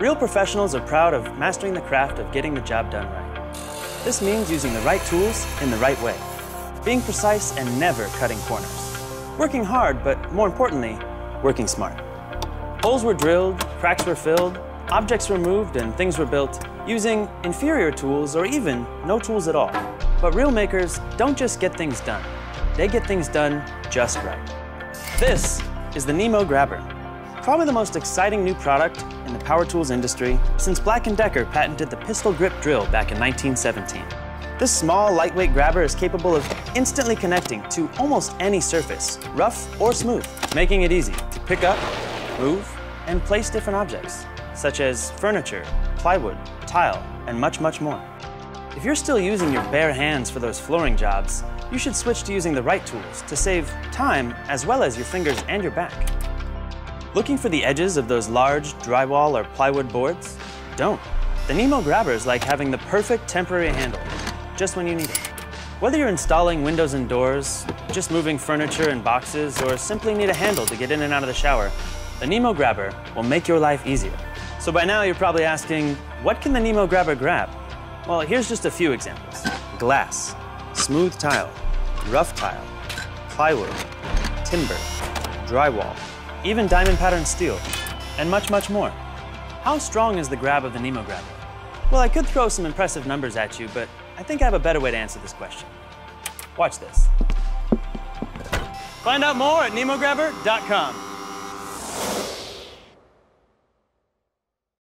Real professionals are proud of mastering the craft of getting the job done right. This means using the right tools in the right way, being precise and never cutting corners, working hard, but more importantly, working smart. Holes were drilled, cracks were filled, objects were moved, and things were built using inferior tools or even no tools at all. But real makers don't just get things done, they get things done just right. This is the Nemo Grabo, probably the most exciting new product in the power tools industry since Black & Decker patented the pistol grip drill back in 1917. This small, lightweight grabber is capable of instantly connecting to almost any surface, rough or smooth, making it easy to pick up, move, and place different objects, such as furniture, plywood, tile, and much, much more. If you're still using your bare hands for those flooring jobs, you should switch to using the right tools to save time as well as your fingers and your back. Looking for the edges of those large drywall or plywood boards? Don't. The Nemo Grabo is like having the perfect temporary handle, just when you need it. Whether you're installing windows and doors, just moving furniture and boxes, or simply need a handle to get in and out of the shower, the Nemo Grabo will make your life easier. So by now you're probably asking, what can the Nemo Grabo grab? Well, here's just a few examples. Glass, smooth tile, rough tile, plywood, timber, drywall, even diamond patterned steel, and much, much more. How strong is the grab of the Nemo Grabo? Well, I could throw some impressive numbers at you, but I think I have a better way to answer this question. Watch this. Find out more at nemograbo.com.